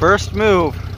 First move.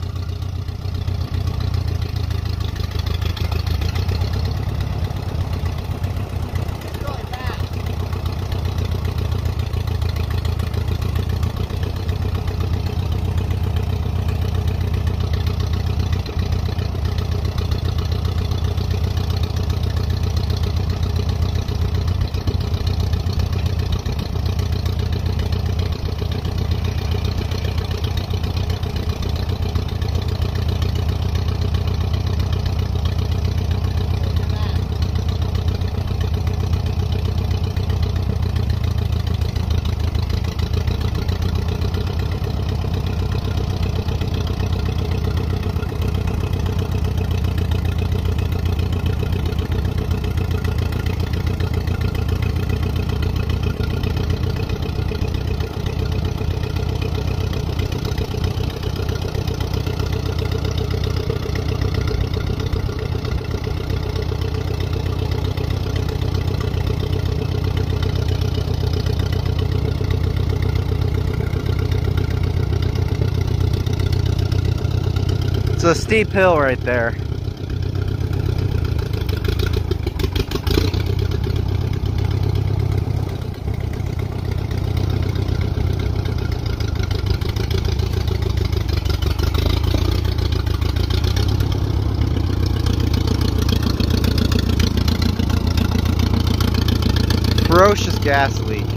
A steep hill right there. Ferocious gas leak.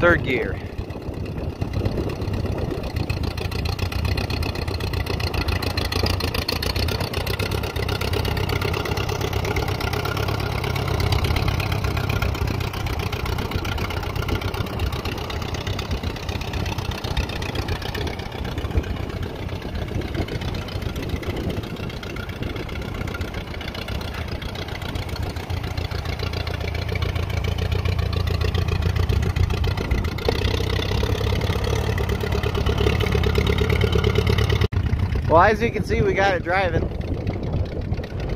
Third gear. Well, as you can see, we got it driving.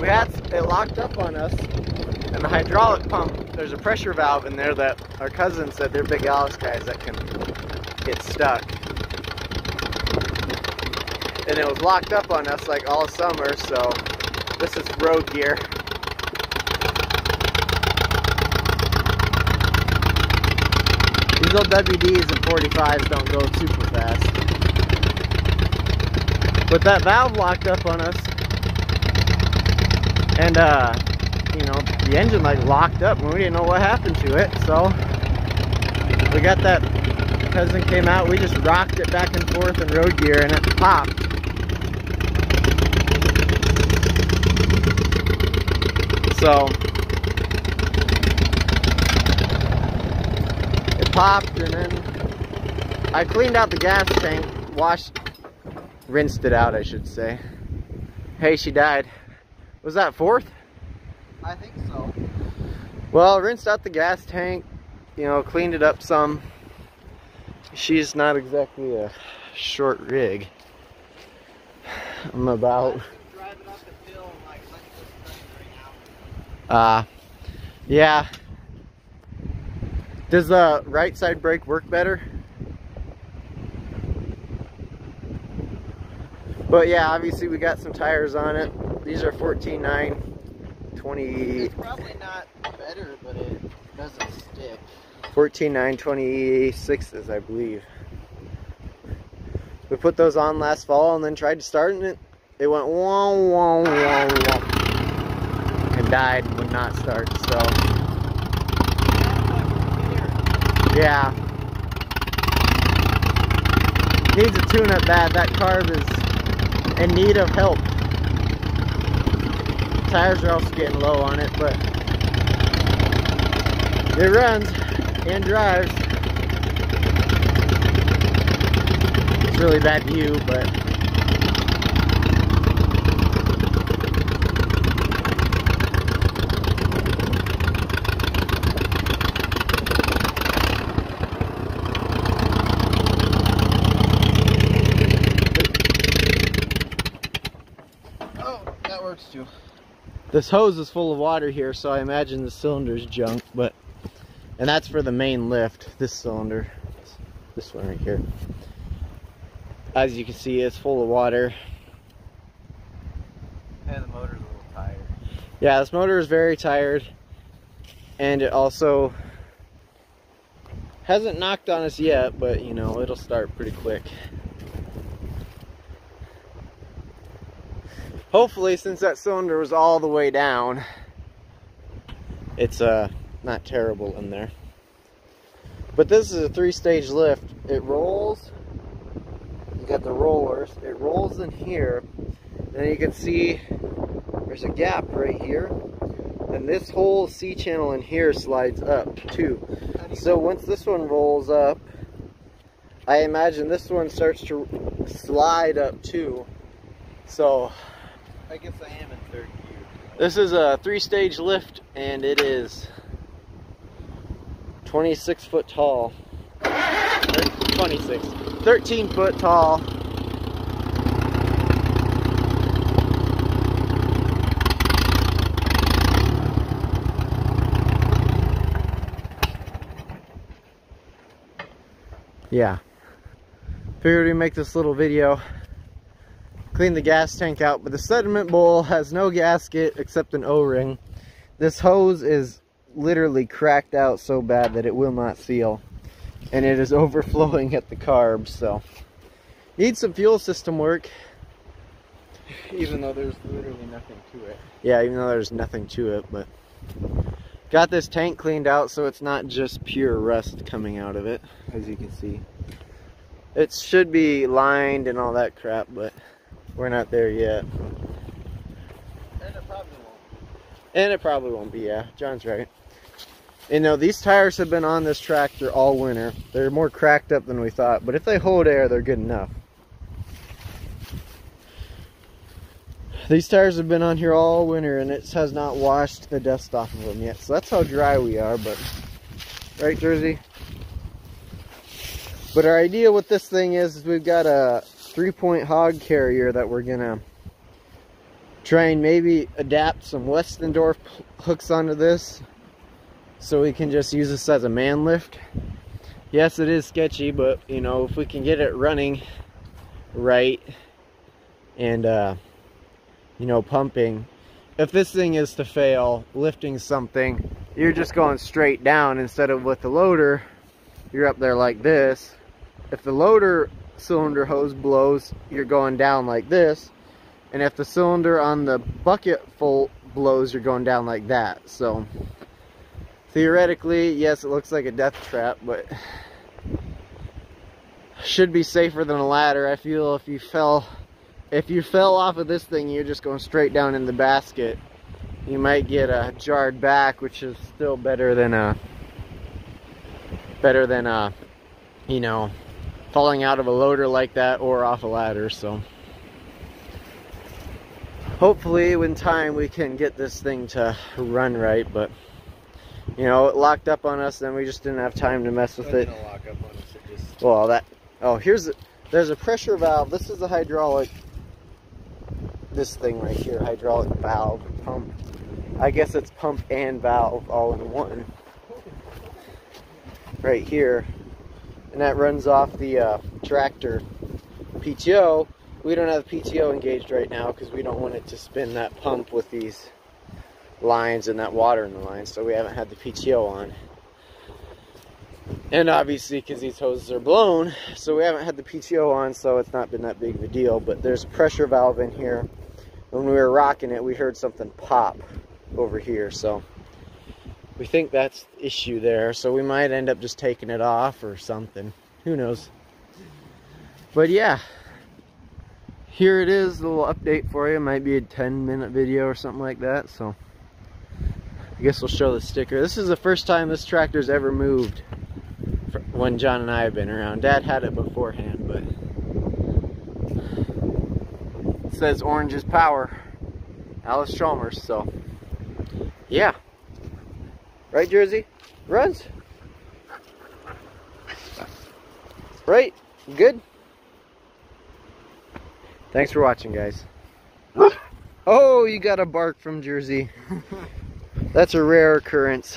We had it locked up on us, and the hydraulic pump, there's a pressure valve in there that our cousin said they're big Allis guys that can get stuck. And it was locked up on us like all summer, so this is road gear. These old WDs and 45s don't go super fast. But that valve locked up on us. And, uh, you know, the engine like locked up and we didn't know what happened to it. So we got that, cousin came out, we just rocked it back and forth in road gear and it popped. So it popped and then I cleaned out the gas tank, washed rinsed it out, I should say. Hey, she died. Was that fourth? I think so. Well, rinsed out the gas tank, you know, cleaned it up some. She's not exactly a short rig. I'm about Driving up the hill and like letting this thing ring out. uh yeah. Does the right side brake work better? But yeah, obviously we got some tires on it. These are 14.9 20 It's probably not better, but it doesn't stick. 14.9 26s, I believe. We put those on last fall and then tried to start it. It went wah wah wah wah and died and would not start. So yeah, needs a tune-up bad. That carb is in need of help. Tires are also getting low on it, but it runs and drives. It's really bad view, but Oh, that works too. This hose is full of water here, so I imagine the cylinder's junk, but and that's for the main lift, this cylinder. This one right here. As you can see, it's full of water. And the motor's a little tired. Yeah, this motor is very tired, and it also hasn't knocked on us yet, but you know, it'll start pretty quick. Hopefully, since that cylinder was all the way down, it's uh not terrible in there. But this is a three-stage lift. It rolls. You got the rollers. It rolls in here, and you can see there's a gap right here and this whole C channel in here slides up too. So once this one rolls up, I imagine this one starts to slide up too. So I guess I am in third gear. this is a three-stage lift and it is 26 foot tall. 26, 13 foot tall. Yeah. Figured we'd make this little video. Clean the gas tank out, but the sediment bowl has no gasket except an O-ring. This hose is literally cracked out so bad that it will not seal. And it is overflowing at the carbs, so. Needs some fuel system work. Even though there's literally nothing to it. Yeah, even though there's nothing to it, but. Got this tank cleaned out so it's not just pure rust coming out of it, as you can see. It should be lined and all that crap, but we're not there yet. And it probably won't. And it probably won't be, yeah. John's right. You know, these tires have been on this tractor all winter. They're more cracked up than we thought, but if they hold air, they're good enough. These tires have been on here all winter and it has not washed the dust off of them yet. So that's how dry we are, but right, Jersey? But our idea with this thing is, is we've got a three-point hog carrier that we're gonna try and maybe adapt some Westendorf hooks onto this so we can just use this as a man lift. Yes, it is sketchy, but you know, if we can get it running right and uh, you know, pumping, if this thing is to fail lifting something, you're just going straight down instead of with the loader, you're up there like this. If the loader cylinder hose blows, you're going down like this. And if the cylinder on the bucket full blows, you're going down like that. So theoretically, yes, it looks like a death trap, but should be safer than a ladder. I feel if you fell if you fell off of this thing, you're just going straight down in the basket. You might get a jarred back, which is still better than a better than a you know falling out of a loader like that or off a ladder. So hopefully, in time, we can get this thing to run right. But you know, it locked up on us, then we just didn't have time to mess with it. Lock up on us. It just Well, that. Oh, here's the, there's a pressure valve. This is a hydraulic, this thing right here, hydraulic valve pump. I guess it's pump and valve all in one. Right here. And that runs off the uh, tractor PTO. We don't have PTO engaged right now because we don't want it to spin that pump with these lines and that water in the lines. So we haven't had the PTO on. And obviously, because these hoses are blown, so we haven't had the PTO on, so it's not been that big of a deal. But there's a pressure valve in here. When we were rocking it, we heard something pop over here. So we think that's the issue there. So we might end up just taking it off or something. Who knows? But yeah, here it is, a little update for you. It Might be a 10 minute video or something like that. So I guess we'll show the sticker. This is the first time this tractor's ever moved when John and I have been around. Dad had it beforehand, but it says orange is power. Allis Chalmers, so yeah. Right, Jersey? Runs. Right? Good? Thanks for watching, guys. Oh, you got a bark from Jersey. That's a rare occurrence.